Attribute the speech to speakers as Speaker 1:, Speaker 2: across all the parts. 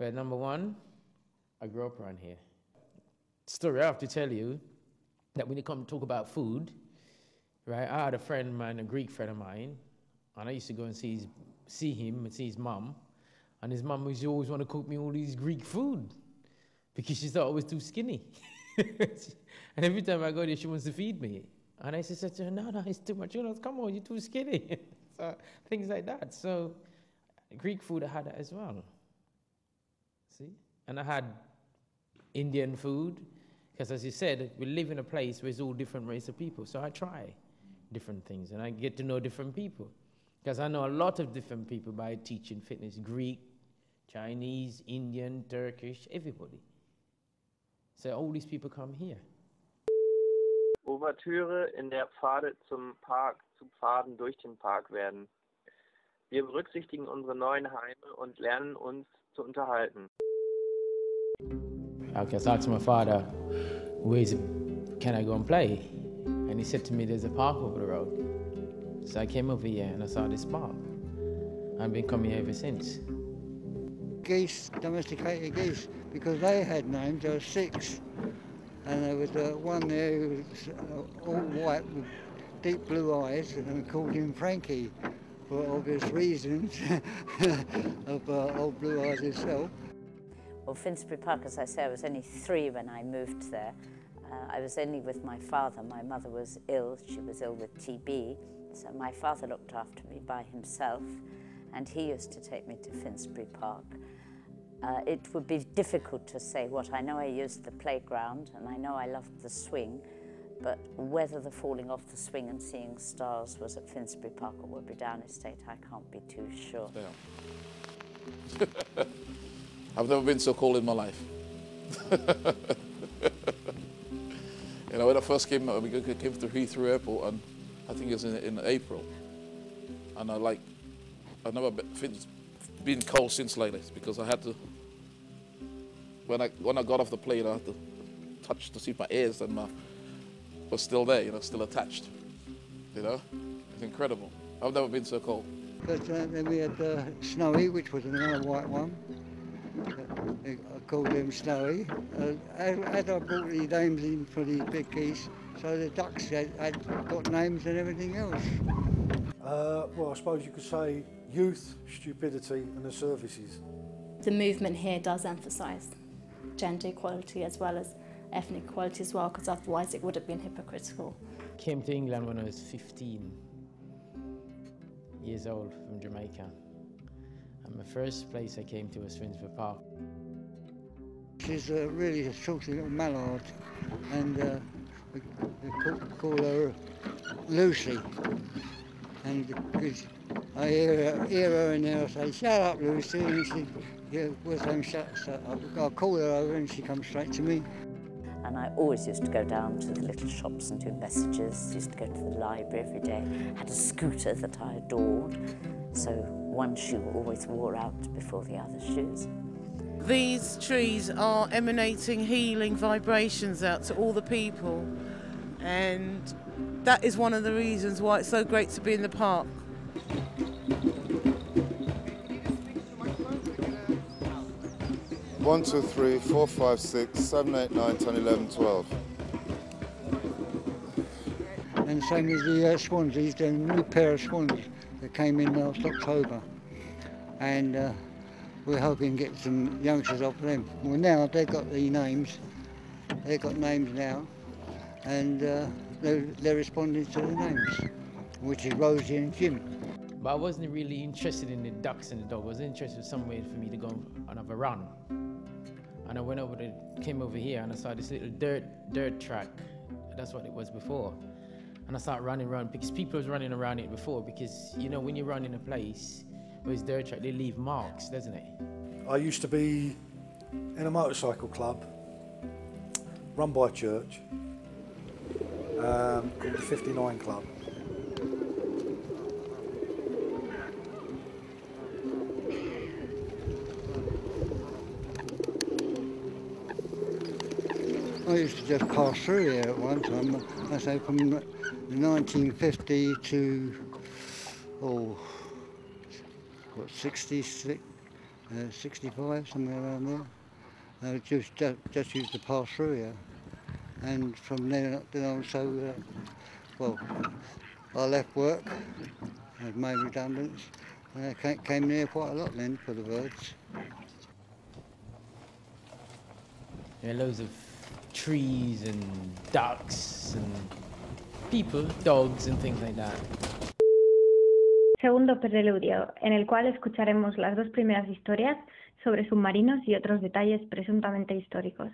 Speaker 1: But number one, I grew up around here. Story I have to tell you that when you come to talk about food, right? I had a friend of mine, a Greek friend of mine, and I used to go and see his, see him and see his mum, and his mum used to always want to cook me all these Greek food because she thought I was too skinny. and every time I go there, she wants to feed me. And I said to her, no, no, it's too much. You know, come on, you're too skinny. so things like that. So Greek food, I had that as well. And I had Indian food, because as you said, we live in a place where it's all different race of people. So I try different things and I get to know different people. Because I know a lot of different people by teaching fitness Greek, Chinese, Indian, Turkish, everybody. So all these people come here.
Speaker 2: Ouvertüre, in der Pfade zum Park, zu Pfaden durch den Park werden. Wir berücksichtigen unsere neuen Heime und lernen uns zu unterhalten.
Speaker 1: I asked my father, where is can I go and play? And he said to me, there's a park over the road. So I came over here and I saw this park. I've been coming here ever since.
Speaker 3: Geese, domesticated geese, because they had names, there were six. And there was uh, one there who was uh, all white with deep blue eyes, and we called him Frankie for obvious reasons of uh, old Blue Eyes himself.
Speaker 4: Well, Finsbury Park, as I say, I was only three when I moved there. Uh, I was only with my father. My mother was ill. She was ill with TB. So my father looked after me by himself, and he used to take me to Finsbury Park. Uh, it would be difficult to say what. I know I used the playground, and I know I loved the swing, but whether the falling off the swing and seeing stars was at Finsbury Park or Woodberry Down Estate, I can't be too sure.
Speaker 5: Yeah. I've never been so cold in my life. you know, when I first came, we came through Heathrow Airport, and I think it was in, in April, and I like, I've never been, been cold since like this because I had to. When I when I got off the plane, I had to touch to see if my ears and my was still there, you know, still attached. You know, it's incredible. I've never been so cold.
Speaker 3: But then we had uh, Snowy, which was another white one. I called him Snowy. Uh, as, as I brought the names in for the big geese, so the ducks had, had got names and everything else.
Speaker 6: Uh, well, I suppose you could say youth, stupidity and the services.
Speaker 7: The movement here does emphasise gender equality as well as ethnic equality as well, because otherwise it would have been hypocritical.
Speaker 1: Came to England when I was 15 years old from Jamaica. And the first place I came to was Finsbury Park.
Speaker 3: She's uh, really a saucy little mallard, and uh, we, we call, call, her Lucy. And I hear her, hear her in there say, shut up, Lucy, and she, yeah, we're saying shut, shut up. I'll call her over and she comes straight to me.
Speaker 4: And I always used to go down to the little shops and do messages, used to go to the library every day, had a scooter that I adored, so one shoe always wore out before the other shoes.
Speaker 8: These trees are emanating healing vibrations out to all the people and that is one of the reasons why it's so great to be in the park.
Speaker 9: One, two, three, four, five, six, seven, eight, nine, ten, eleven, twelve.
Speaker 3: And same as the uh, swans, these a new pair of swans that came in last October. And uh, we're hoping to get some youngsters off them. Well, now they've got the names. They've got names now. And uh, they're, they're responding to the names, which is Rosie and Jim.
Speaker 1: But I wasn't really interested in the ducks and the dog. I was interested in some way for me to go on a run. And I went over to, came over here and I saw this little dirt, dirt track. That's what it was before. And I started running around because people was running around it before because, you know, when you run in a place where it's dirt track, they leave marks, doesn't it?
Speaker 6: I used to be in a motorcycle club run by a church um, called the 59 Club.
Speaker 3: I used to just pass through here at one time. I say from 1950 to, oh, what, 66, uh, 65, somewhere around there. Uh, just, just, used to pass through here. And from there then on, so, uh, well, I left work, I was made redundant, and I came near quite a lot then for the birds.
Speaker 1: There are loads of trees and ducks and people, dogs and things like that.
Speaker 10: Segundo preludio, en el cual escucharemos las dos primeras historias sobre submarinos y otros detalles presuntamente históricos.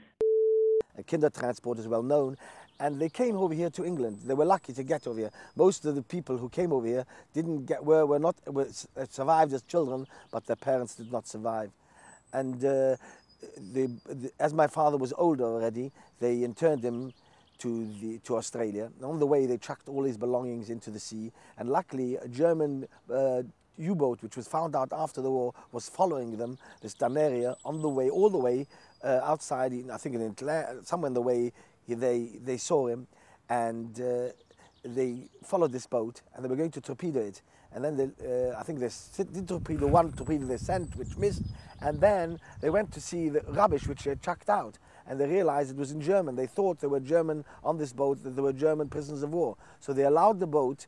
Speaker 11: Kindertransport is well known, and they came over here to England. They were lucky to get over here. Most of the people who came over here didn't get were, were not were, uh, survived as children, but their parents did not survive. And uh, they, the, as my father was older already, they interned him to the to Australia. On the way, they chucked all his belongings into the sea, and luckily, a German. Uh, U-boat, which was found out after the war, was following them, this Dunera, on the way, all the way uh, outside, I think in somewhere in the way, he- they, they saw him, and uh, they followed this boat, and they were going to torpedo it. And then they, uh, I think they did torpedo one torpedo they sent, which missed, and then they went to see the rubbish which they chucked out. And they realized it was in German. They thought there were German on this boat, that there were German prisoners of war. So they allowed the boat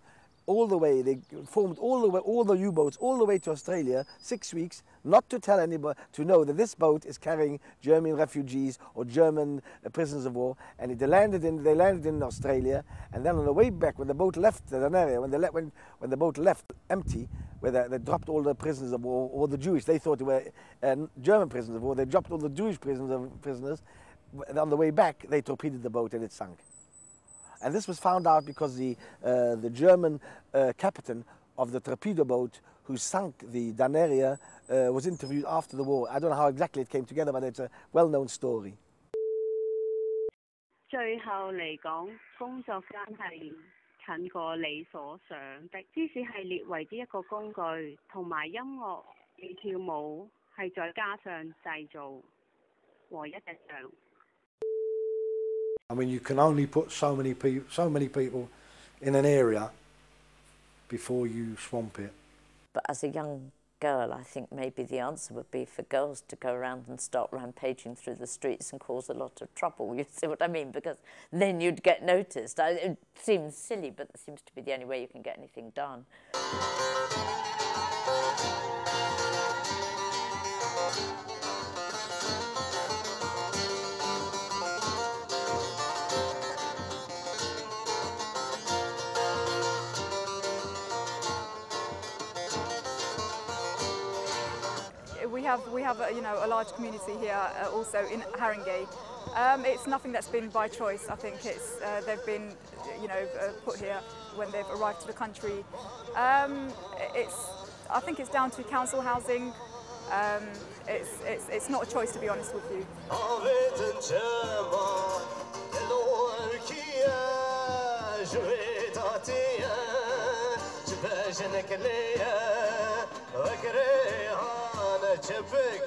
Speaker 11: all the way, they formed all the way, all the U-boats all the way to Australia, six weeks, not to tell anybody, to know that this boat is carrying German refugees or German uh, prisoners of war. And they landed in, they landed in Australia, and then on the way back, when the boat left the area, when, when, when the boat left empty, where they, they dropped all the prisoners of war, all the Jewish, they thought they were uh, German prisoners of war, they dropped all the Jewish prisoners, of, prisoners, on the way back, they torpedoed the boat and it sunk. And this was found out because the, uh, the German uh, captain of the torpedo boat who sunk the Dunera uh, was interviewed after the war. I don't know how exactly it came together, but it's a well-known story.
Speaker 12: 最後嚟講，工作間係近過你所想的。芝士係列為之一個工具，同埋音樂、跳舞係再加上製造和一日上。
Speaker 6: I mean, you can only put so many people, so many people in an area before you swamp it.
Speaker 4: But as a young girl, I think maybe the answer would be for girls to go around and start rampaging through the streets and cause a lot of trouble. You see what I mean? Because then you'd get noticed. It seems silly, but it seems to be the only way you can get anything done.
Speaker 13: Have, we have a, you know, a large community here uh, also in Haringey. Um, it's nothing that's been by choice. I think it's, uh, they've been you know, uh, put here when they've arrived to the country. Um, it's, I think it's down to council housing. Um, it's, it's, it's not a choice, to be honest with you. Kepek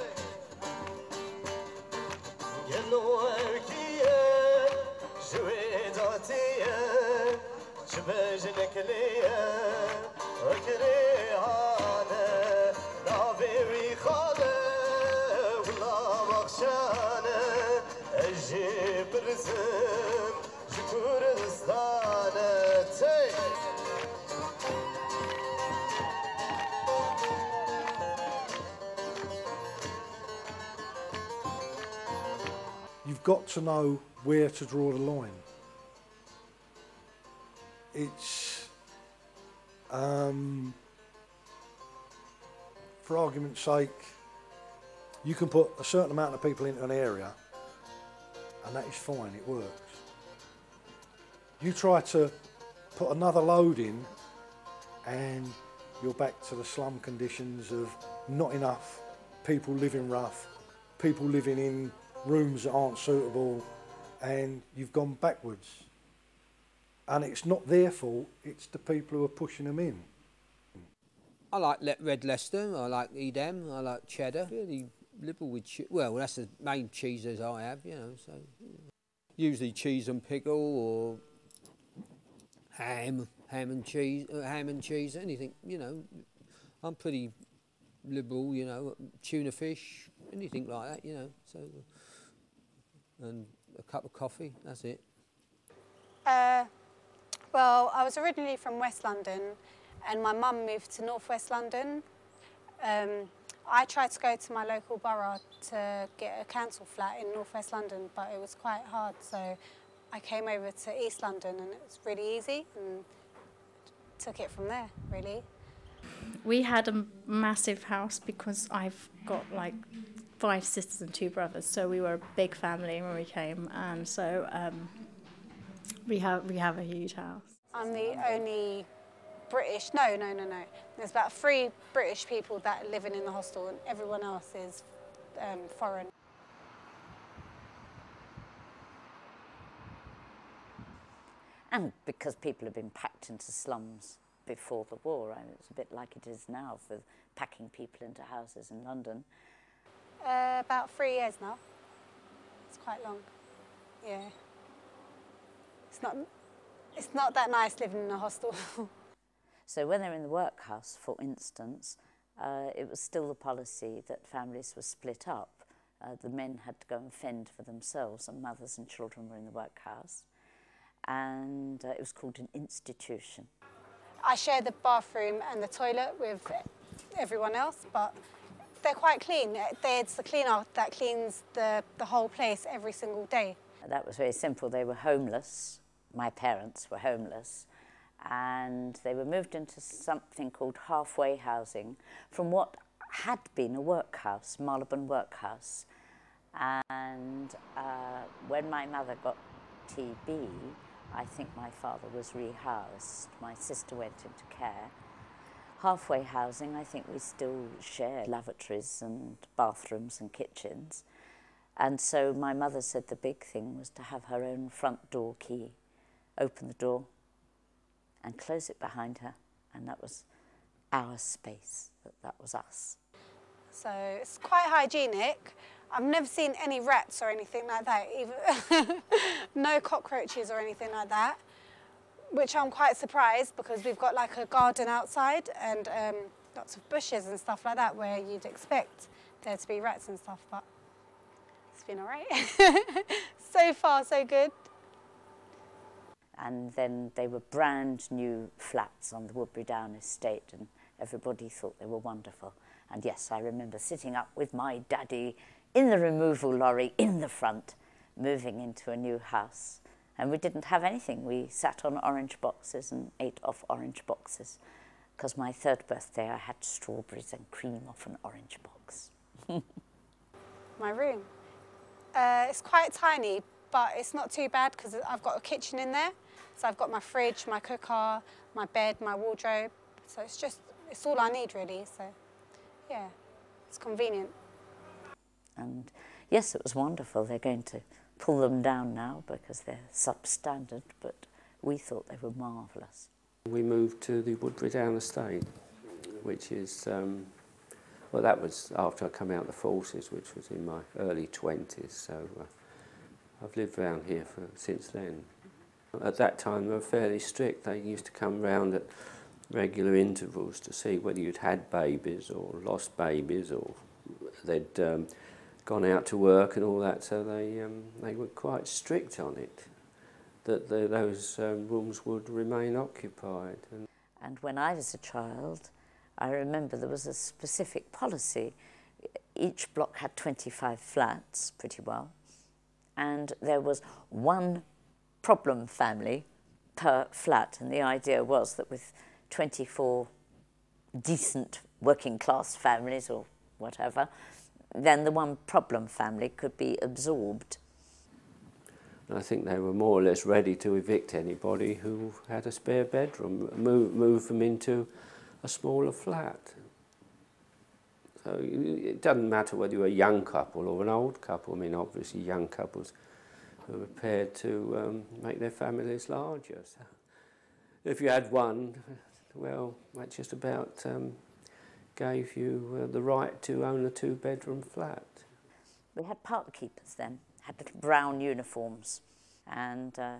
Speaker 13: Gel o erkiye Jüvedatiye Çübejnekliye Ökrihane Nabevi khane Vla bakşane Ejji birzim Şükür istan
Speaker 6: You've got to know where to draw the line. It's, um, for argument's sake, you can put a certain amount of people into an area and that is fine, it works. You try to put another load in and you're back to the slum conditions of not enough people living rough, people living in rooms that aren't suitable, and you've gone backwards. And it's not their fault, it's the people who are pushing them in.
Speaker 14: I like Red Leicester, I like Edam, I like cheddar. Really liberal with che- well, that's the main cheeses I have, you know. So usually cheese and pickle or ham, ham and cheese, uh, ham and cheese, anything. You know, I'm pretty liberal, you know, tuna fish, anything like that, you know. So, and a cup of coffee, that's it.
Speaker 15: Uh, well, I was originally from West London and my mum moved to North West London. Um, I tried to go to my local borough to get a council flat in North West London, but it was quite hard. So I came over to East London and it was really easy and took it from there, really.
Speaker 7: We had a massive house because I've got like five sisters and two brothers, so we were a big family when we came, and so um, we have we have a huge house.
Speaker 15: I'm the only British. No, no, no, no. There's about three British people that are living in the hostel, and everyone else is um, foreign.
Speaker 4: And because people have been packed into slums before the war, I mean, it's a bit like it is now for packing people into houses in London.
Speaker 15: Uh, about three years now. It's quite long. Yeah. It's not. It's not that nice living in a hostel.
Speaker 4: so when they're in the workhouse, for instance, uh, it was still the policy that families were split up. Uh, the men had to go and fend for themselves, and mothers and children were in the workhouse. And uh, it was called an institution.
Speaker 15: I share the bathroom and the toilet with everyone else, but they're quite clean. It's the cleaner that cleans the, the whole place every single day.
Speaker 4: That was very simple. They were homeless. My parents were homeless. And they were moved into something called halfway housing from what had been a workhouse, Marylebone Workhouse. And uh, when my mother got TB, I think my father was rehoused. My sister went into care. Halfway housing, I think we still shared lavatories and bathrooms and kitchens. And so my mother said the big thing was to have her own front door key, open the door and close it behind her. And that was our space, that, that was us.
Speaker 15: So it's quite hygienic. I've never seen any rats or anything like that, even no cockroaches or anything like that, which I'm quite surprised because we've got like a garden outside and um, lots of bushes and stuff like that where you'd expect there to be rats and stuff, but it's been all right. so far, so good.
Speaker 4: And then they were brand new flats on the Woodberry Down estate and everybody thought they were wonderful. And yes, I remember sitting up with my daddy in the removal lorry in the front, moving into a new house. And we didn't have anything. We sat on orange boxes and ate off orange boxes. Because my third birthday, I had strawberries and cream off an orange box.
Speaker 15: my room. Uh, it's quite tiny, but it's not too bad because I've got a kitchen in there. So I've got my fridge, my cooker, my bed, my wardrobe. So it's just, it's all I need really. So yeah, it's convenient.
Speaker 4: And yes, it was wonderful. They're going to pull them down now because they're substandard, but we thought they were marvellous.
Speaker 16: We moved to the Woodbury Down estate, which is, um, well, that was after I come out of the forces, which was in my early 20s, so uh, I've lived around here for, since then. At that time, they were fairly strict. They used to come round at regular intervals to see whether you'd had babies or lost babies or they'd um, gone out to work and all that, so they, um, they were quite strict on it, that the, those um, rooms would remain occupied.
Speaker 4: And, and when I was a child, I remember there was a specific policy. Each block had 25 flats, pretty well, and there was one problem family per flat, and the idea was that with 24 decent working class families or whatever, then the one problem family could be absorbed.
Speaker 16: I think they were more or less ready to evict anybody who had a spare bedroom, move, move them into a smaller flat. So it doesn't matter whether you're a young couple or an old couple. I mean, obviously, young couples are prepared to um, make their families larger. So if you had one, well, that's just about um, gave you uh, the right to own a two-bedroom flat.
Speaker 4: We had park keepers then, had little brown uniforms, and uh,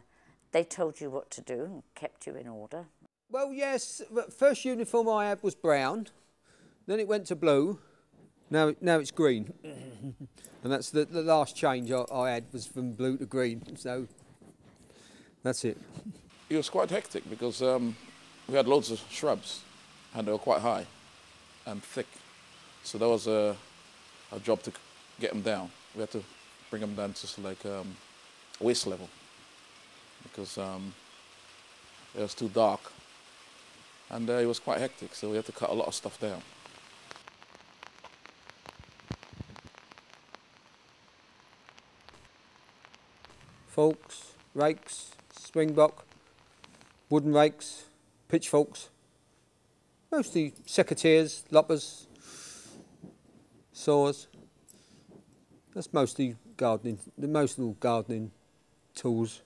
Speaker 4: they told you what to do and kept you in order.
Speaker 14: Well, yes, the first uniform I had was brown, Then it went to blue. Now, now it's green. and that's the, the last change I, I had was from blue to green. So that's it.
Speaker 5: It was quite hectic because um, we had loads of shrubs and they were quite high and thick. So that was a, a job to get them down. We had to bring them down to like um, waist level because um, it was too dark and uh, it was quite hectic. So we had to cut a lot of stuff down.
Speaker 14: Forks, rakes, springbok, wooden rakes, pitchforks, mostly secateurs, loppers, saws. That's mostly gardening, the most of gardening tools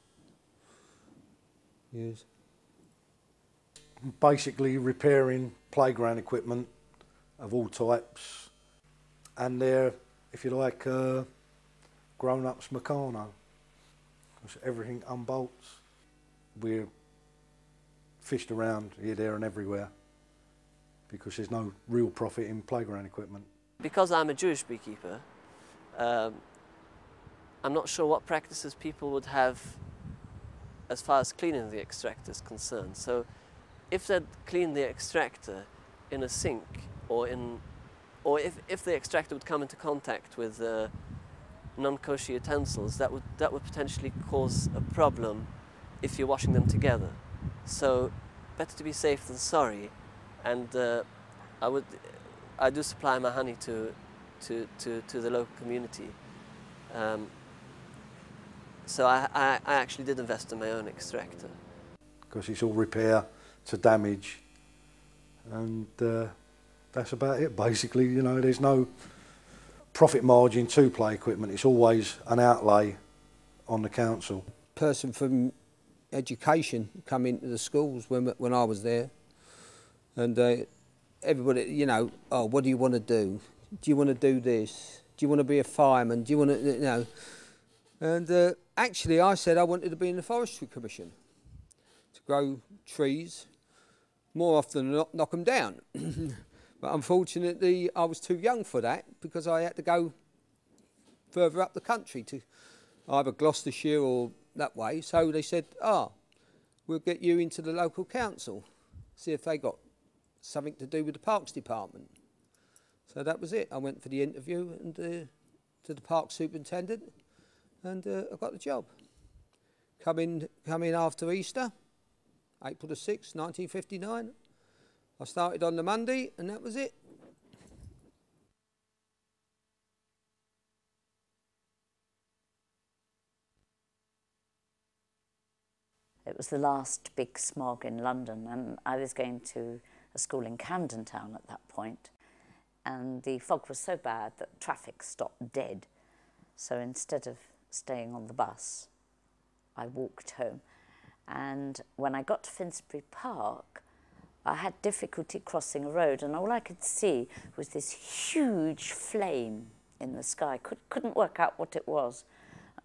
Speaker 14: used.
Speaker 6: Basically repairing playground equipment of all types and they're, if you like, uh, grown-ups Meccano. Because everything unbolts. We're fished around here, there and everywhere because there's no real profit in playground equipment.
Speaker 17: Because I'm a Jewish beekeeper, um, I'm not sure what practices people would have as far as cleaning the extractor is concerned. So if they'd clean the extractor in a sink or in or if, if the extractor would come into contact with uh, non-kosher utensils, that would, that would potentially cause a problem if you're washing them together. So better to be safe than sorry. And uh, I would, I do supply my honey to, to, to, to the local community. Um, so I, I, I actually did invest in my own extractor.
Speaker 6: Because it's all repair to damage and uh, that's about it basically. You know, there's no profit margin to play equipment. It's always an outlay on the council.
Speaker 14: Person from education come into the schools when when I was there, and uh, everybody, you know, oh, what do you want to do? Do you want to do this? Do you want to be a fireman? Do you want to, you know? And uh, actually, I said I wanted to be in the forestry commission to grow trees more often than not knock them down. But unfortunately, I was too young for that because I had to go further up the country to either Gloucestershire or that way. So they said, ah, we'll get you into the local council, see if they got something to do with the parks department. So that was it. I went for the interview and uh, to the park superintendent and uh, I got the job. Come in, come in after Easter, April the 6th, 1959. I started on the Monday and that was it.
Speaker 4: It was the last big smog in London and I was going to a school in Camden Town at that point and the fog was so bad that traffic stopped dead. So instead of staying on the bus, I walked home. And when I got to Finsbury Park, I had difficulty crossing a road and all I could see was this huge flame in the sky. Could, couldn't work out what it was.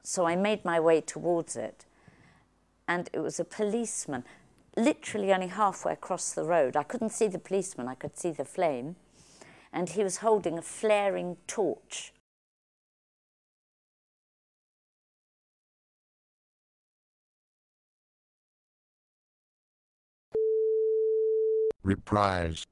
Speaker 4: So I made my way towards it and it was a policeman literally only halfway across the road. I couldn't see the policeman, I could see the flame and he was holding a flaring torch
Speaker 18: Reprise.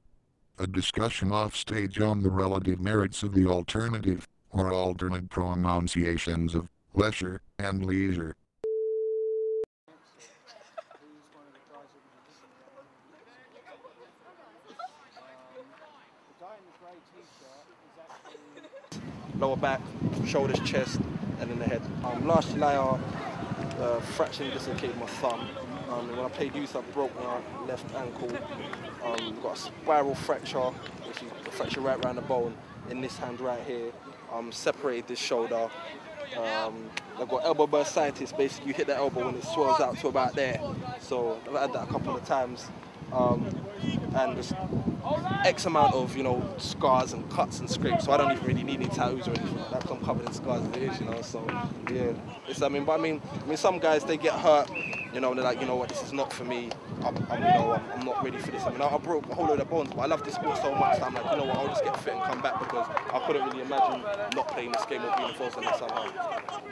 Speaker 18: A discussion off stage on the relative merits of the alternative, or alternate pronunciations of, leisure and leisure.
Speaker 19: Lower back, shoulders, chest, and then the head. Um, last July, I uh, fractured dislocated my thumb. Um, when I played youth, I broke my left ankle. Um, got a spiral fracture, which is a fracture right around the bone in this hand right here. Um, separated this shoulder. Um, I've got elbow bursitis. Basically, you hit the elbow when it swells out to about there. So I've had that a couple of times. Um, and just X amount of you know scars and cuts and scrapes. So I don't even really need any tattoos or anything like that. I'm covered in scars as it is, you know. So yeah, it's I mean, but I mean, I mean, some guys they get hurt, you know, and they're like, you know what, this is not for me. I'm, I'm, you know, I'm, not ready for this. I mean, I, I broke a whole load of bones, but I love this sport so much that I'm like, you know what, I'll just get fit and come back because I couldn't really imagine not playing this game or being involved in it somehow.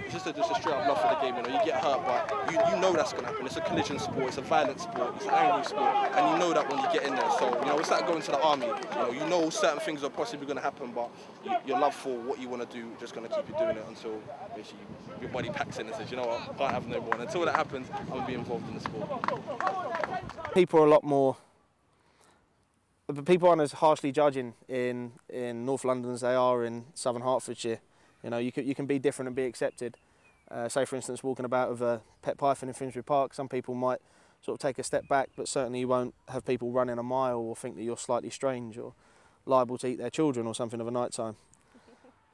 Speaker 19: It's just a, just a straight up love for the game, you know, you get hurt, but you, you know that's going to happen. It's a collision sport, it's a violent sport, it's an angry sport, and you know that when you get in there. So, you know, it's like going to the army. You know, you know certain things are possibly going to happen, but you, your love for what you want to do just going to keep you doing it until basically your body packs in and says, you know what, I can't have no more. And until that happens, I'm going to be involved in the sport.
Speaker 20: People are a lot more. the People aren't as harshly judging in, in North London as they are in Southern Hertfordshire. You know, you can, you can be different and be accepted. Uh, say, for instance, walking about with a pet python in Finsbury Park, some people might sort of take a step back, but certainly you won't have people running a mile or think that you're slightly strange or liable to eat their children or something of a night time.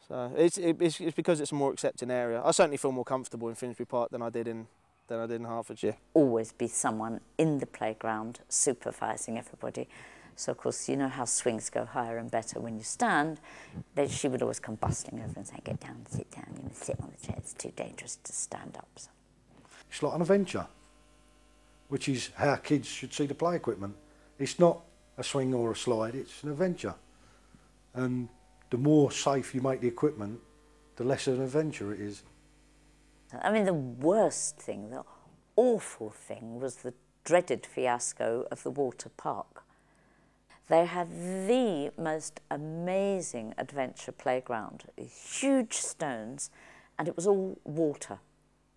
Speaker 20: So it's, it, it's, it's because it's a more accepting area. I certainly feel more comfortable in Finsbury Park than I did in than I did in Hertfordshire.
Speaker 4: Always be someone in the playground supervising everybody. So of course, you know how swings go higher and better when you stand. They, she would always come bustling over and say, "Get down, sit down. You must sit on the chair. It's too dangerous to stand up." So.
Speaker 6: It's like an adventure, which is how kids should see the play equipment. It's not a swing or a slide, it's an adventure. And the more safe you make the equipment, the less of an adventure it is.
Speaker 4: I mean, the worst thing, the awful thing, was the dreaded fiasco of the water park. They had the most amazing adventure playground, huge stones, and it was all water.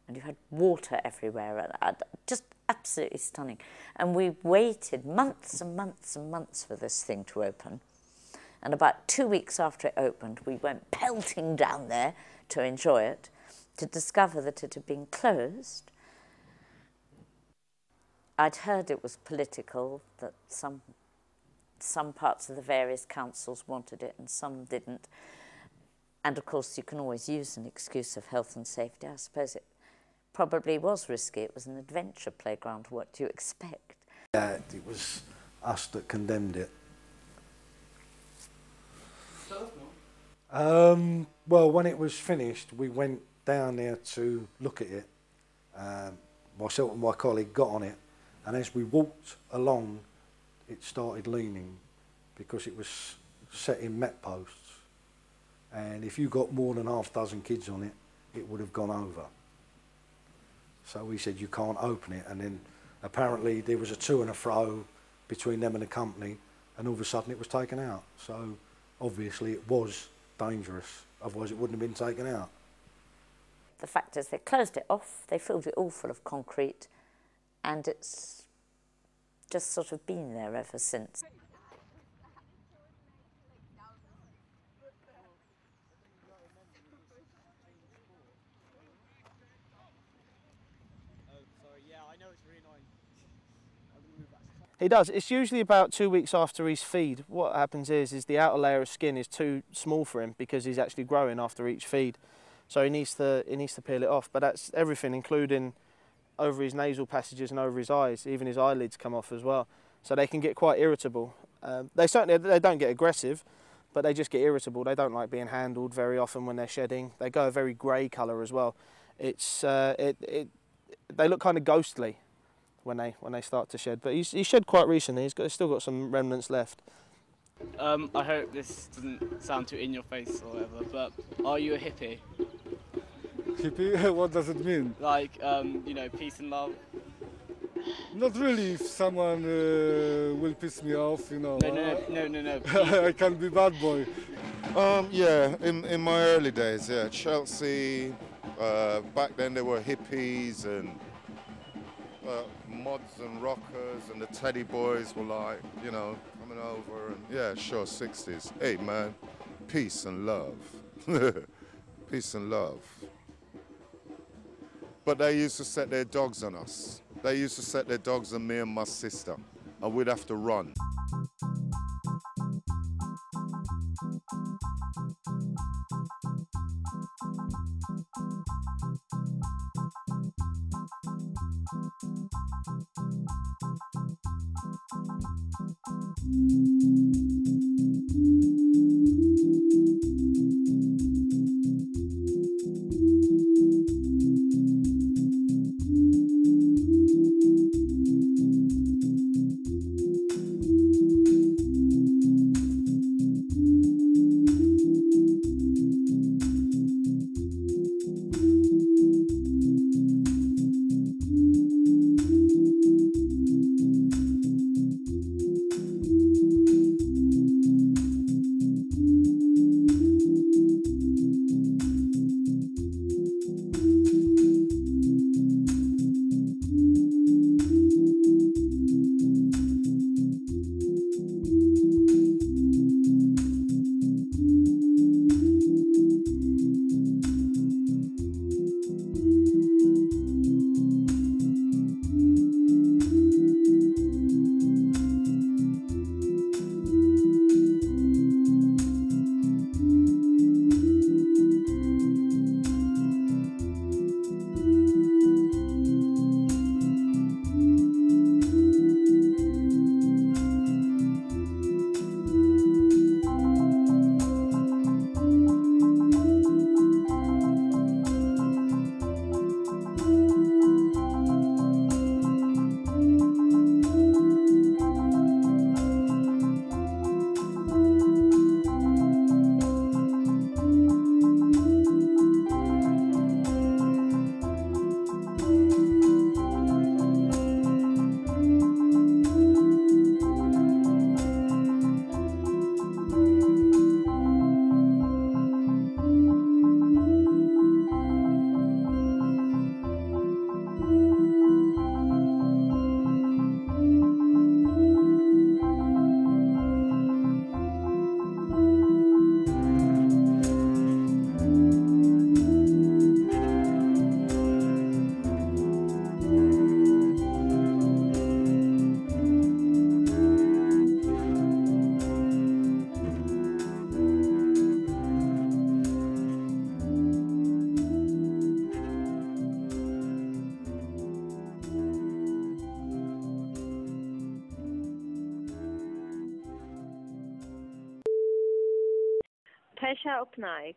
Speaker 4: And you had water everywhere, and just absolutely stunning. And we waited months and months and months for this thing to open. And about two weeks after it opened, we went pelting down there to enjoy it to discover that it had been closed. I'd heard it was political, that some, some parts of the various councils wanted it and some didn't. And of course, you can always use an excuse of health and safety. I suppose it probably was risky. It was an adventure playground. What do you expect?
Speaker 6: Yeah, it was us that condemned it. Um, well, when it was finished, we went down there to look at it. Um, myself and my colleague got on it, and as we walked along, it started leaning because it was set in met posts. And if you got more than half a dozen kids on it, it would have gone over. So we said, you can't open it. And then apparently there was a to and a fro between them and the company, and all of a sudden it was taken out. So obviously it was dangerous, otherwise it wouldn't have been taken out.
Speaker 4: The fact is they closed it off, they filled it all full of concrete, and it's just sort of been there ever since.
Speaker 20: He does. It's usually about two weeks after his feed. What happens is, is the outer layer of skin is too small for him because he's actually growing after each feed. So he needs to he needs to peel it off. But that's everything, including over his nasal passages and over his eyes. Even his eyelids come off as well. So they can get quite irritable. Um, they certainly they don't get aggressive, but they just get irritable. They don't like being handled very often when they're shedding. They go a very grey colour as well. It's uh, it, it they look kind of ghostly when they when they start to shed. But he's, he's shed quite recently. He's got he's still got some remnants left.
Speaker 21: Um, I hope this doesn't sound too in your face or whatever, but are you a hippie?
Speaker 22: Hippie? what does it mean?
Speaker 21: Like, um, you know, peace and love?
Speaker 22: Not really. If someone uh, will piss me off, you know.
Speaker 21: No, no, no, no, no. no
Speaker 22: I can't be bad boy.
Speaker 9: Um, yeah, in, in my early days, yeah, Chelsea. Uh, back then there were hippies and uh, mods and rockers, and the Teddy Boys were like, you know, over, and yeah, sure, 60s. Hey, man, peace and love. peace and love. But they used to set their dogs on us. They used to set their dogs on me and my sister, and we'd have to run.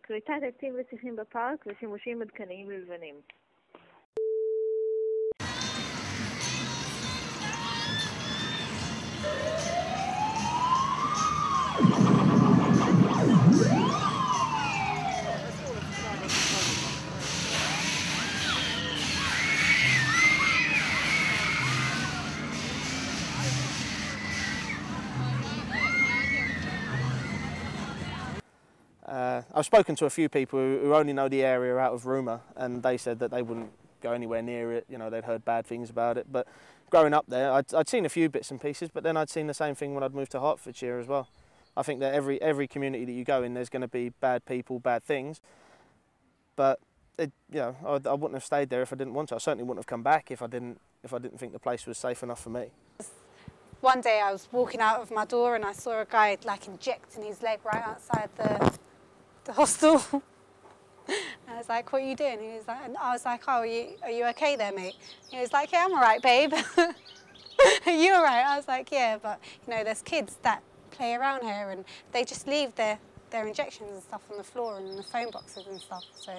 Speaker 23: כריתת עצים ושיחים בפארק ושימושים עדכניים ללבנים.
Speaker 20: Spoken to a few people who, who only know the area out of rumour, and they said that they wouldn't go anywhere near it. You know, they'd heard bad things about it. But growing up there, I'd, I'd seen a few bits and pieces, but then I'd seen the same thing when I'd moved to Hertfordshire as well. I think that every every community that you go in, there's going to be bad people, bad things. But it, you know, I, I wouldn't have stayed there if I didn't want to. I certainly wouldn't have come back if I didn't if I didn't think the place was safe enough for me.
Speaker 15: One day I was walking out of my door and I saw a guy like injecting his leg right outside the the hostel. I was like, "What are you doing?" He was like, and I was like, "Oh, are you are you okay there, mate?" He was like, "Yeah, I'm all right, babe." are you all right? I was like, "Yeah, but you know, there's kids that play around here and they just leave their their injections and stuff on the floor and the phone boxes and stuff." So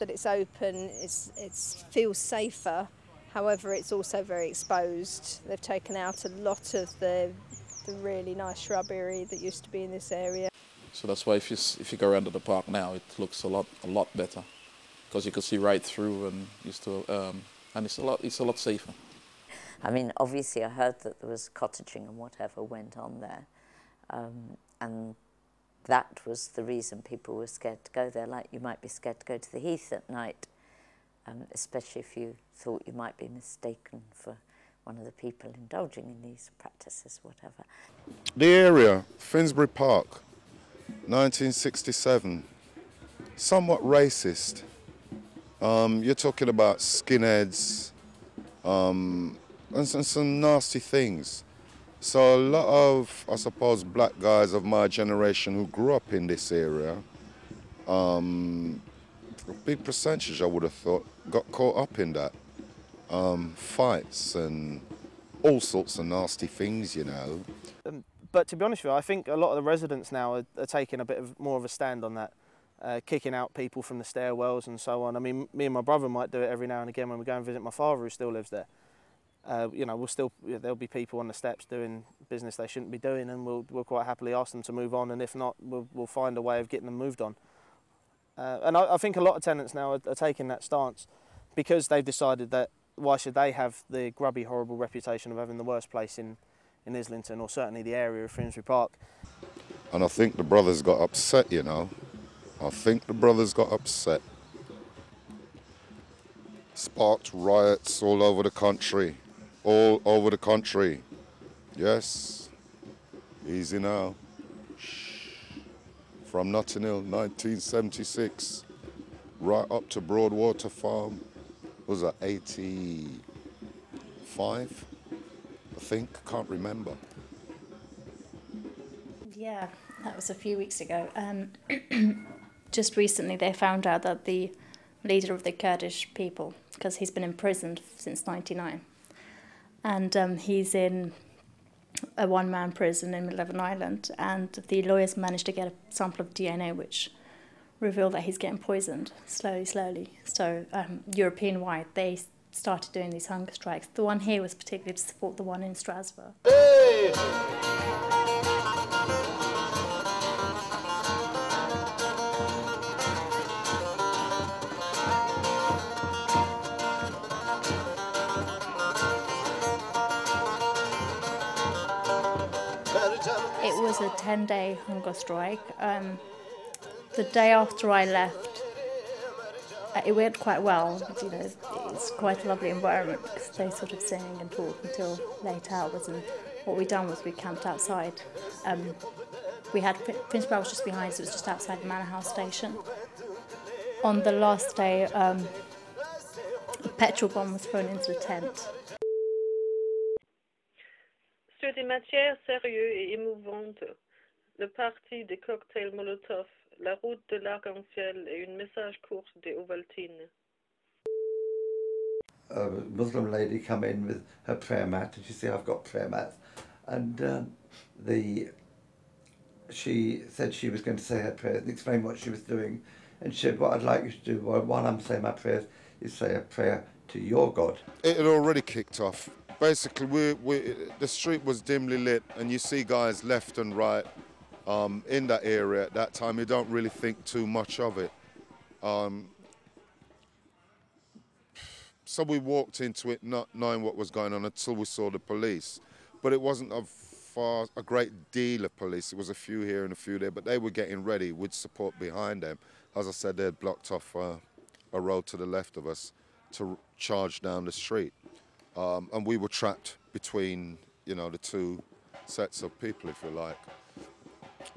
Speaker 24: that it's open, it's it's feels safer. However, it's also very exposed. They've taken out a lot of the the really nice shrubbery that used to be in this area.
Speaker 5: So that's why if you if you go around to the park now, it looks a lot a lot better because you can see right through and you still um, and it's a lot it's a lot safer.
Speaker 4: I mean, obviously, I heard that there was cottaging and whatever went on there, um, and that was the reason people were scared to go there. Like you might be scared to go to the heath at night, um, especially if you thought you might be mistaken for one of the people indulging in these practices, whatever.
Speaker 9: The area, Finsbury Park, 1967, somewhat racist. Um, you're talking about skinheads um, and some, some nasty things. So a lot of, I suppose, black guys of my generation who grew up in this area, um, a big percentage, I would have thought, got caught up in that. Um, fights and all sorts of nasty things, you know.
Speaker 20: Um, but to be honest with you, I think a lot of the residents now are, are taking a bit of more of a stand on that, uh, kicking out people from the stairwells and so on. I mean, me and my brother might do it every now and again when we go and visit my father, who still lives there. Uh, you know, we'll still there'll be people on the steps doing business they shouldn't be doing, and we'll we'll quite happily ask them to move on, and if not, we'll we'll find a way of getting them moved on. Uh, and I, I think a lot of tenants now are, are taking that stance because they've decided that why should they have the grubby, horrible reputation of having the worst place in, in Islington or certainly the area of Finsbury Park.
Speaker 9: And I think the brothers got upset, you know. I think the brothers got upset. Sparked riots all over the country. All over the country. Yes. Easy now. From Notting Hill, 1976, right up to Broadwater Farm. Was that 85? Think. Can't remember.
Speaker 7: Yeah, that was a few weeks ago. Um, just recently, they found out that the leader of the Kurdish people, because he's been imprisoned since '99, and um, he's in a one-man prison in Eleven Island, and the lawyers managed to get a sample of DNA, which revealed that he's getting poisoned slowly, slowly. So um, European-wide, they started doing these hunger strikes. The one here was particularly to support the one in Strasbourg. It was a 10 day hunger strike. Um, the day after I left, it went quite well. You know, it's quite a lovely environment because they sort of sing and talk until late hours. And what we done was we camped outside. Um, we had Finsbury was just behind, so it was just outside the Manor House station. On the last day, um, a petrol bomb was thrown into the tent.
Speaker 23: Des matières sérieuses et émouvantes, le parti des cocktails Molotov, la route de l'arc-en-ciel et un message court des Ovaltines.
Speaker 25: a Muslim lady come in with her prayer mat, and she said, "I've got prayer mats," and um, the she said she was going to say her prayers and explain what she was doing. And she said, what I'd like you to do while, while I'm saying my prayers is say a prayer to your God.
Speaker 9: It had already kicked off. Basically, we, we, the street was dimly lit, and you see guys left and right um, in that area at that time. You don't really think too much of it. Um, so we walked into it not knowing what was going on until we saw the police. But it wasn't a far, a great deal of police. It was a few here and a few there, but they were getting ready with support behind them. As I said, they had blocked off uh, a road to the left of us to charge down the street. Um, and we were trapped between, you know, the two sets of people, if you like.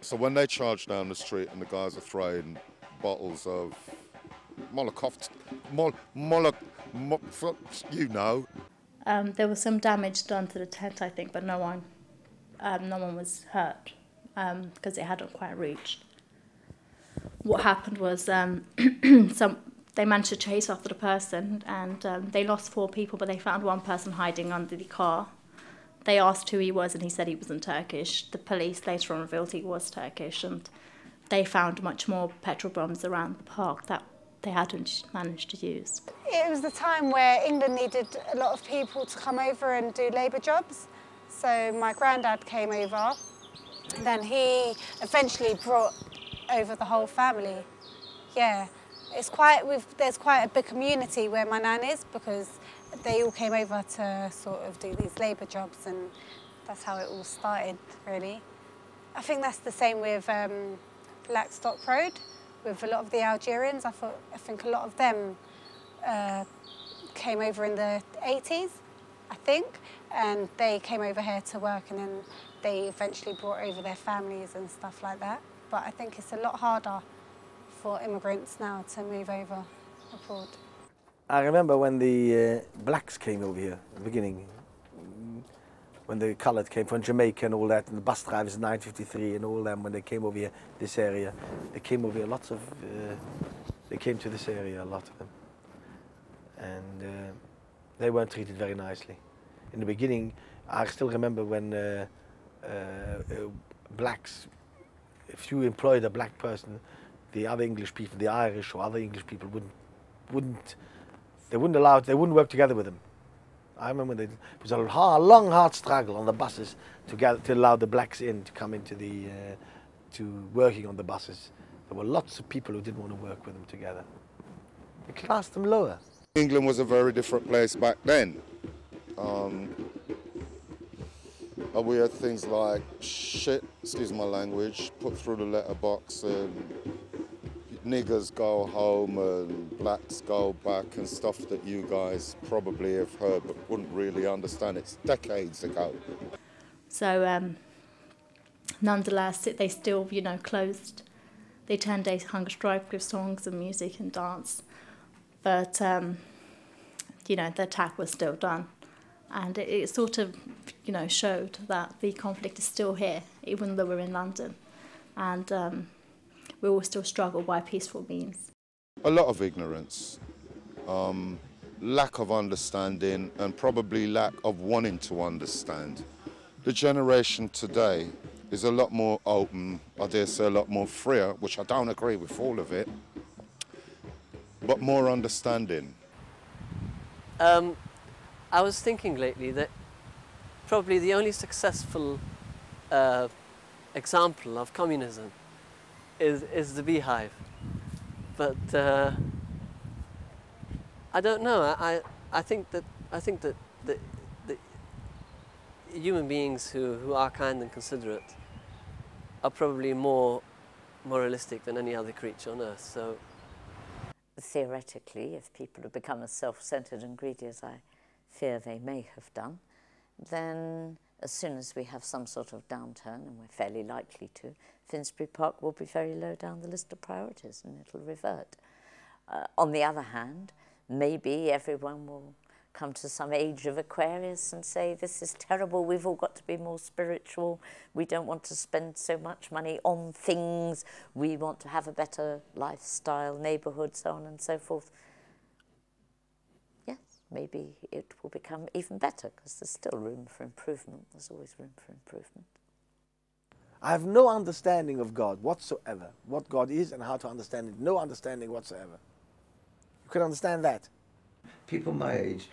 Speaker 9: So when they charged down the street and the guys are throwing bottles of Molotov, Mol, you know.
Speaker 7: Um, there was some damage done to the tent, I think, but no one, um, no one was hurt because it hadn't quite reached. What happened was um, some they managed to chase after the person, and um, they lost four people, but they found one person hiding under the car. They asked who he was, and he said he wasn't Turkish. The police later on revealed he was Turkish, and they found much more petrol bombs around the park that they hadn't managed to use.
Speaker 15: It was the time where England needed a lot of people to come over and do labour jobs. So my granddad came over. And then he eventually brought over the whole family. Yeah, it's quite. There's quite a big community where my nan is because they all came over to sort of do these labour jobs, and that's how it all started, really. I think that's the same with um, Blackstock Road with a lot of the Algerians. I, thought, I think a lot of them uh, came over in the 80s, I think, and they came over here to work and then they eventually brought over their families and stuff like that. But I think it's a lot harder for immigrants now to move over abroad.
Speaker 11: I remember when the uh, blacks came over here at the beginning, when the coloured came from Jamaica and all that, and the bus drivers in 1953 and all them, when they came over here, this area, they came over here, lots of, uh, they came to this area, a lot of them. And uh, they weren't treated very nicely. In the beginning, I still remember when uh, uh, uh, blacks, if you employed a black person, the other English people, the Irish or other English people wouldn't, wouldn't, they wouldn't allow, it. they wouldn't work together with them. I remember they, it was a hard, long, hard struggle on the buses to, to allow the blacks in to come into the, uh, to working on the buses. There were lots of people who didn't want to work with them together. They classed them lower.
Speaker 9: England was a very different place back then. Um, we had things like shit, excuse my language, put through the letterbox and niggers go home and blacks go back and stuff that you guys probably have heard but wouldn't really understand. It's decades ago.
Speaker 7: So, um, nonetheless, they still, you know, closed. They 10 day hunger strike with songs and music and dance. But, um, you know, the attack was still done. And it, it sort of, you know, showed that the conflict is still here, even though we're in London. And um, we will still struggle by peaceful means.
Speaker 9: A lot of ignorance, um, lack of understanding, and probably lack of wanting to understand. The generation today is a lot more open, I dare say a lot more freer, which I don't agree with all of it, but more understanding.
Speaker 17: Um, I was thinking lately that probably the only successful uh, example of communism is, is the beehive. But uh, I don't know. I, I think that I think that the, the human beings who, who are kind and considerate are probably more moralistic than any other creature on earth. So
Speaker 4: theoretically, if people have become as self-centered and greedy as I fear they may have done, then as soon as we have some sort of downturn, and we're fairly likely to, Finsbury Park will be very low down the list of priorities and it'll revert. Uh, on the other hand, maybe everyone will come to some age of Aquarius and say, this is terrible, we've all got to be more spiritual, we don't want to spend so much money on things, we want to have a better lifestyle, neighbourhood, so on and so forth. Yes, maybe it will become even better because there's still room for improvement, there's always room for improvement.
Speaker 11: I have no understanding of God whatsoever, what God is and how to understand it. No understanding whatsoever. You can understand that.
Speaker 25: People my age,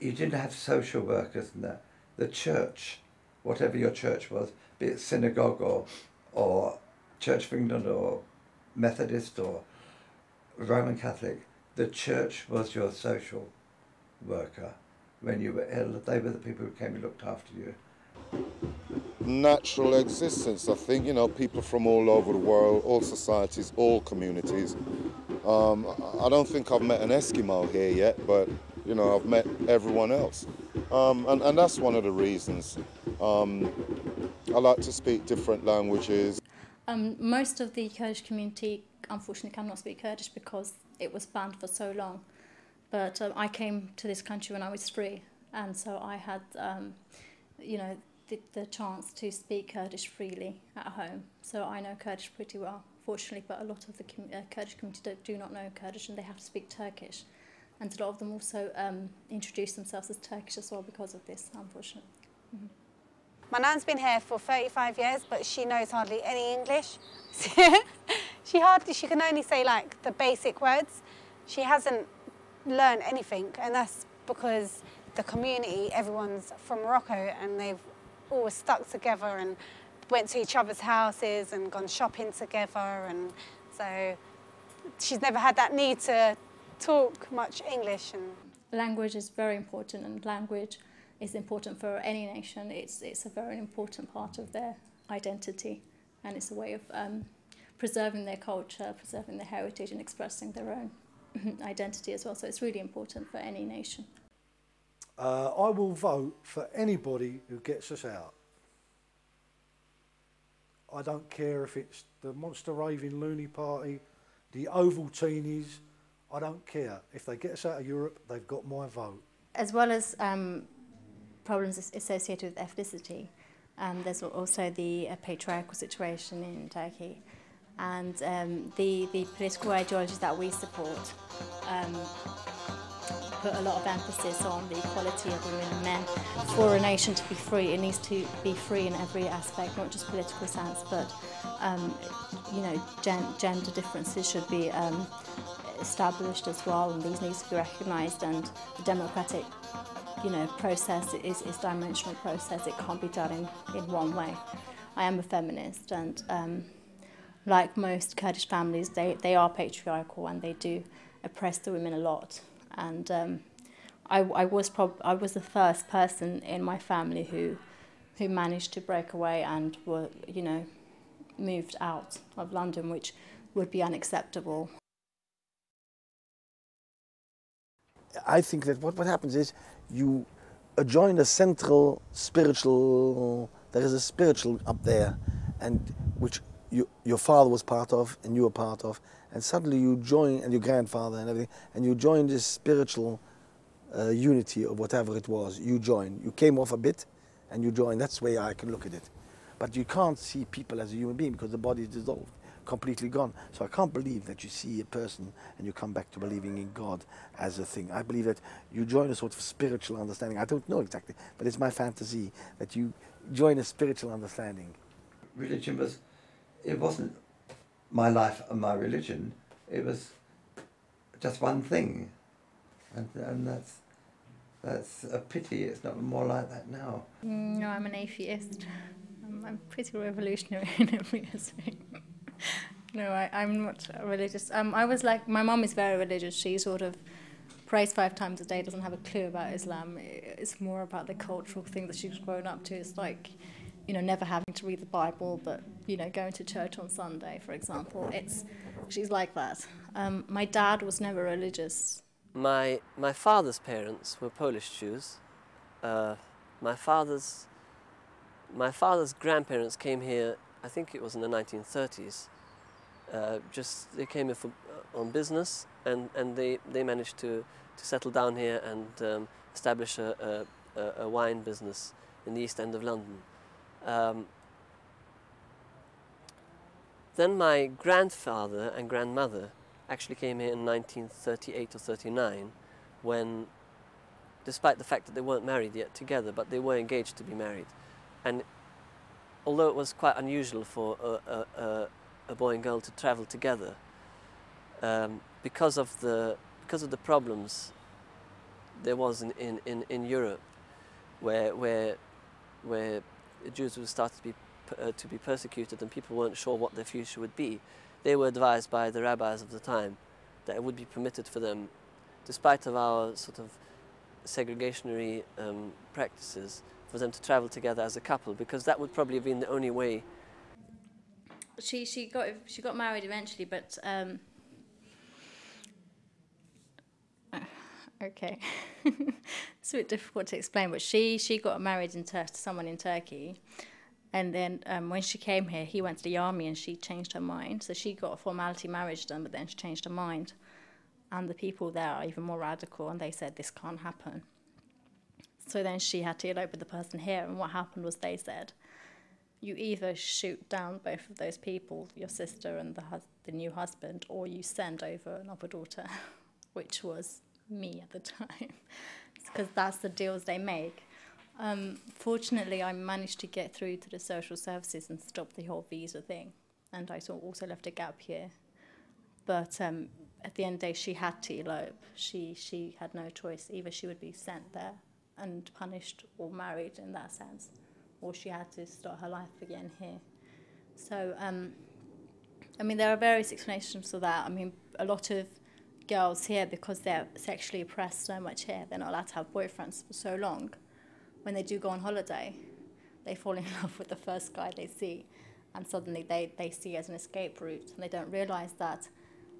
Speaker 25: you didn't have social workers and that. The church, whatever your church was, be it synagogue or, or Church of England or Methodist or Roman Catholic, the church was your social worker when you were ill. They were the people who came and looked after you.
Speaker 9: Natural existence, I think, you know, people from all over the world, all societies, all communities. Um, I don't think I've met an Eskimo here yet, but, you know, I've met everyone else. Um, and, and that's one of the reasons. Um, I like to speak different languages.
Speaker 7: Um, most of the Kurdish community unfortunately cannot speak Kurdish because it was banned for so long. But um, I came to this country when I was three, and so I had, um, you know, the, the chance to speak Kurdish freely at home. So I know Kurdish pretty well, fortunately, but a lot of the com- uh, Kurdish community do, do not know Kurdish and they have to speak Turkish. And a lot of them also um, introduce themselves as Turkish as well because of this, unfortunately. Mm-hmm.
Speaker 15: My nan's been here for 35 years, but she knows hardly any English. she hardly, she can only say like the basic words. She hasn't learned anything, and that's because the community, everyone's from Morocco, and they've always stuck together and went to each other's houses and gone shopping together, and so she's never had that need to talk much English. And
Speaker 7: language is very important, and language is important for any nation. It's, it's a very important part of their identity and it's a way of um, preserving their culture, preserving their heritage and expressing their own identity as well. So it's really important for any nation.
Speaker 6: Uh, I will vote for anybody who gets us out. I don't care if it's the Monster Raving Loony Party, the Ovaltinis, I don't care. If they get us out of Europe, they've got my vote.
Speaker 7: As well as um, problems associated with ethnicity. Um, there's also the uh, patriarchal situation in Turkey. and um, the, the political ideologies that we support um, put a lot of emphasis on the equality of women and men. For a nation to be free, it needs to be free in every aspect, not just political sense, but um, you know, gen gender differences should be um, established as well, and these need to be recognised. And the democratic, you know, process is is dimensional process. It can't be done in in one way. I am a feminist, and um, like most Kurdish families, they, they are patriarchal and they do oppress the women a lot. And um, I, I, was prob- I was the first person in my family who, who managed to break away and were, you know, moved out of London, which would be unacceptable.
Speaker 11: I think that what, what happens is you join a central spiritual, there is a spiritual up there, and which you, your father was part of and you were part of, and suddenly you join, and your grandfather and everything, and you join this spiritual uh, unity of whatever it was. You join. You came off a bit, and you join. That's the way I can look at it. But you can't see people as a human being because the body is dissolved completely gone. So I can't believe that you see a person and you come back to believing in God as a thing. I believe that you join a sort of spiritual understanding. I don't know exactly, but it's my fantasy that you join a spiritual understanding.
Speaker 25: Religion was, it wasn't my life and my religion. It was just one thing, and and that's that's a pity. It's not more like that now.
Speaker 7: Mm, no, I'm an atheist. I'm, I'm pretty revolutionary in every aspect. no, I, I'm not religious. Um, I was like, my mom is very religious. She sort of prays five times a day, doesn't have a clue about Islam. It's more about the cultural thing that she's grown up to. It's like, you know, never having to read the Bible, but, you know, going to church on Sunday, for example. It's, she's like that. Um, my dad was never religious.
Speaker 17: My, my father's parents were Polish Jews. Uh, my father's my father's grandparents came here, I think it was in the 1930s, uh, just they came here for, uh, on business and, and they, they managed to, to settle down here and um, establish a, a, a, wine business in the East End of London. Um, then my grandfather and grandmother actually came here in 1938 or 39 when, despite the fact that they weren't married yet together, but they were engaged to be married. And although it was quite unusual for a, a, a, boy and girl to travel together, um, because of the because of the problems there was in, in, in, in Europe, where where where Jews would start to be uh, to be persecuted and people weren't sure what their future would be, they were advised by the rabbis of the time that it would be permitted for them, despite of our sort of segregationary um, practices, for them to travel together as a couple because that would probably have been the only way.
Speaker 7: She she got she got married eventually, but um, okay, it's a bit difficult to explain. But she she got married in Tur- to someone in Turkey, and then um, when she came here, he went to the army, and she changed her mind. So she got a formality marriage done, but then she changed her mind, and the people there are even more radical, and they said this can't happen. So then she had to elope with the person here, and what happened was they said, you either shoot down both of those people, your sister and the, hus- the new husband, or you send over another daughter, which was me at the time, because that's the deals they make. Um, fortunately, I managed to get through to the social services and stop the whole visa thing, and I saw- also left a gap here. But um, at the end of the day, she had to elope. She she had no choice. Either she would be sent there and punished or married in that sense, or she had to start her life again here. So, um, I mean, there are various explanations for that. I mean, a lot of girls here, because they're sexually oppressed so much here, they're not allowed to have boyfriends for so long. When they do go on holiday, they fall in love with the first guy they see, and suddenly they, they see as an escape route, and they don't realize that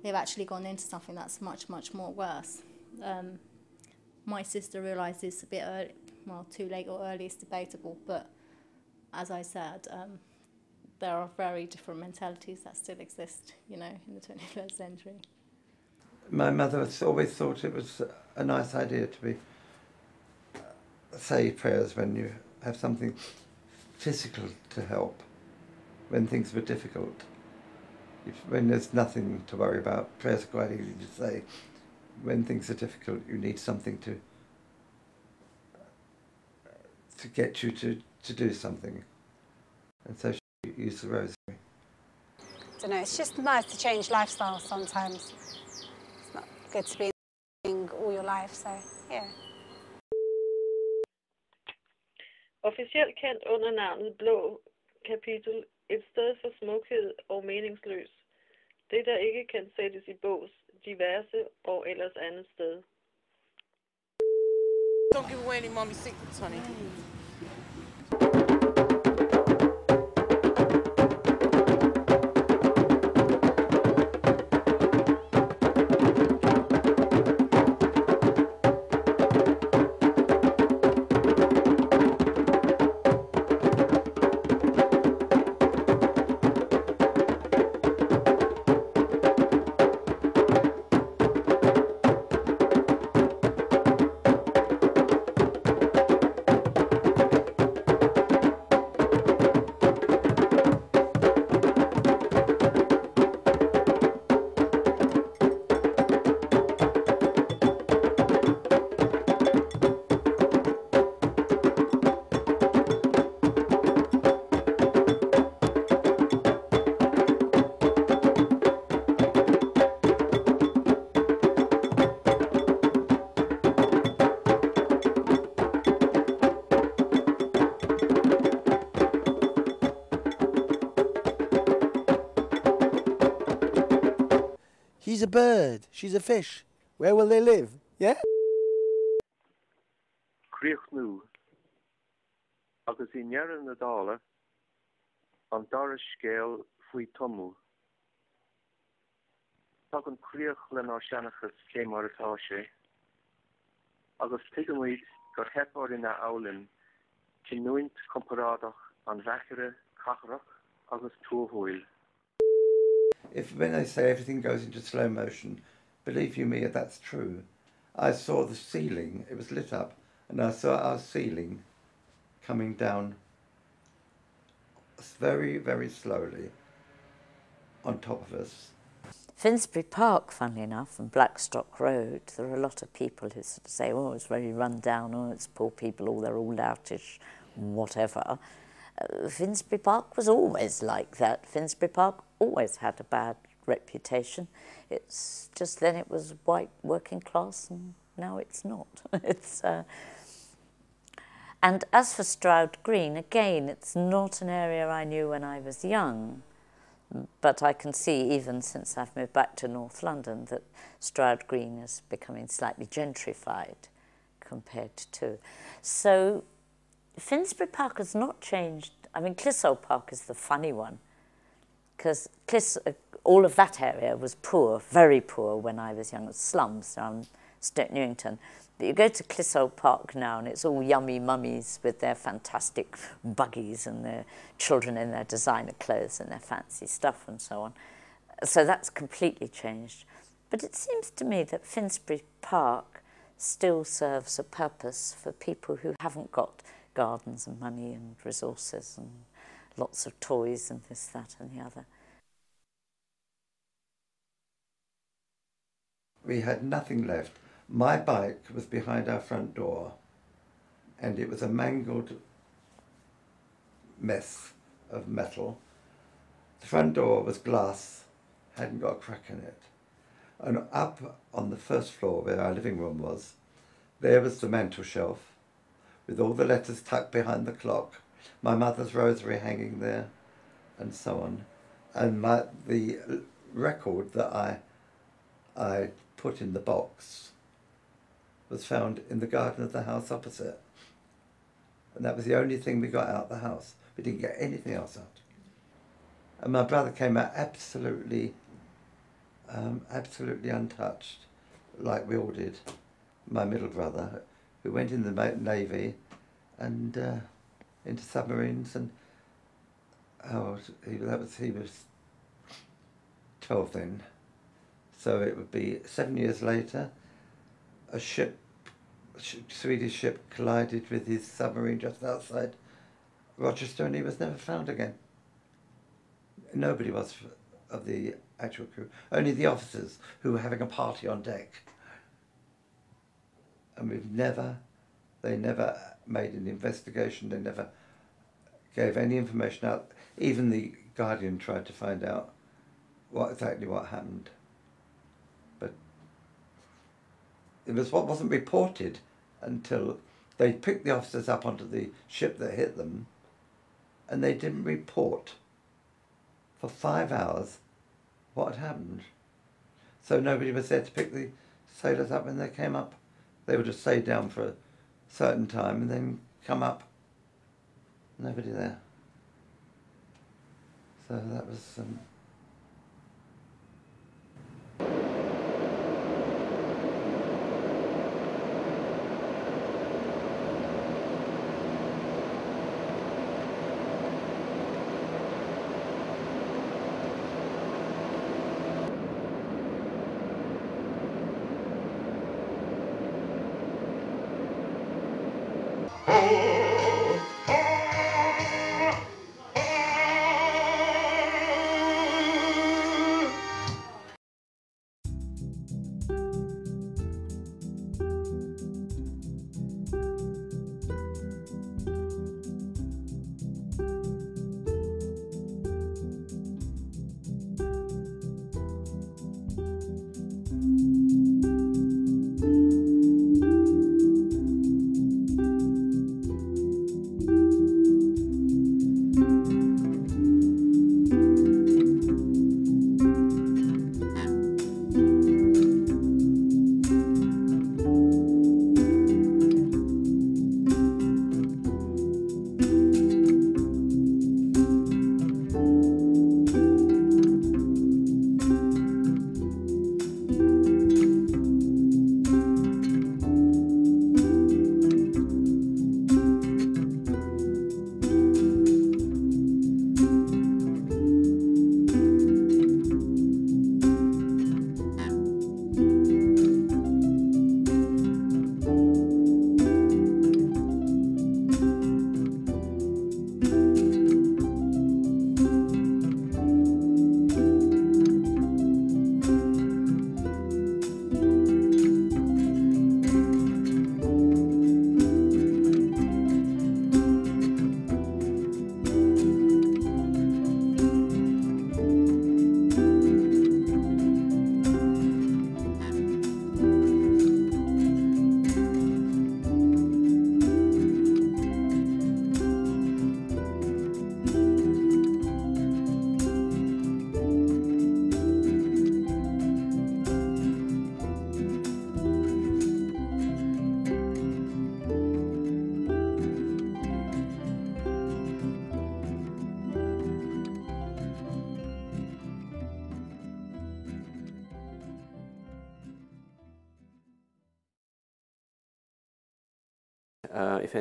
Speaker 7: they've actually gone into something that's much, much more worse. Um, my sister realised this a bit early, well, too late or early is debatable, but as I said, um, there are very different mentalities that still exist, you know, in the 21st century.
Speaker 25: My mother always thought it was a nice idea to be uh, say prayers when you have something physical to help, when things were difficult. If, when there's nothing to worry about, prayers are quite easy to say. When things are difficult, you need something to uh, to get you to, to do something. And so she used the rosary.
Speaker 15: I don't know, it's just nice to change lifestyle sometimes. It's not good to be in all your life, so yeah.
Speaker 23: Officielt kendt under navnet Blå Kapitel, et sted for smukhed og meningsløs. Det, der ikke kan sættes i bås, diverse og ellers andet sted.
Speaker 26: Don't give away any mommy secrets, honey.
Speaker 11: He's a bird. She's a fish. Where will they live? Yeah?
Speaker 27: Críoch nú agus i nearan na dála an doris scéal faoi tomú. Tá an críoch le ná seannachas cé mar atá sé. agus tuid gur hepáir in na álinn cin nuint comparádach an bhechere cacharach agus túhhuiil.
Speaker 25: If when they say everything goes into slow motion, believe you me, that's true. I saw the ceiling, it was lit up, and I saw our ceiling coming down very, very slowly on top of us.
Speaker 4: Finsbury Park, funnily enough, and Blackstock Road, there are a lot of people who sort of say, oh, it's very run down, oh, it's poor people, oh, they're all outish, whatever. Finsbury Park was always like that. Finsbury Park always had a bad reputation. It's just then it was white working class and now it's not. it's uh, and as for Stroud Green, again, it's not an area I knew when I was young, but I can see even since I've moved back to North London that Stroud Green is becoming slightly gentrified compared to. So Finsbury Park has not changed. I mean, Clissold Park is the funny one because uh, all of that area was poor, very poor when I was young. Slums around Stoke Newington. But you go to Clissold Park now and it's all yummy mummies with their fantastic buggies and their children in their designer clothes and their fancy stuff and so on. So that's completely changed. But it seems to me that Finsbury Park still serves a purpose for people who haven't got gardens and money and resources and lots of toys and this, that and the other.
Speaker 25: We had nothing left my bike was behind our front door and it was a mangled mess of metal. The front door was glass, hadn't got a crack in it. And up on the first floor where our living room was, there was the mantel shelf with all the letters tucked behind the clock, my mother's rosary hanging there, and so on. And my, the record that I, I put in the box was found in the garden of the house opposite. And that was the only thing we got out of the house. We didn't get anything else out. And my brother came out absolutely, um, absolutely untouched, like we all did. My middle brother, who went in the Navy and uh, into submarines and oh, he, that was, he was 12 then. So it would be seven years later, a ship Swedish ship collided with his submarine just outside Rochester and he was never found again. Nobody was of the actual crew, only the officers who were having a party on deck. And we've never, they never made an investigation, they never gave any information out. Even the Guardian tried to find out what exactly what happened. But it was what wasn't reported until they picked the officers up onto the ship that hit them and they didn't report for five hours what had happened. So nobody was there to pick the sailors up when they came up. They would just stay down for a certain time and then come up. Nobody there. So that was um,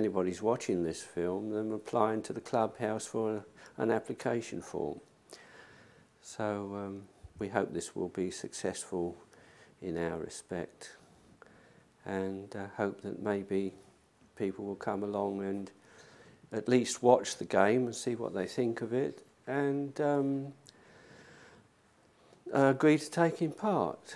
Speaker 16: anybody's watching this film, then applying to the clubhouse for a, an application form. So um, we hope this will be successful in our respect and uh, hope that maybe people will come along and at least watch the game and see what they think of it and um, agree to taking part.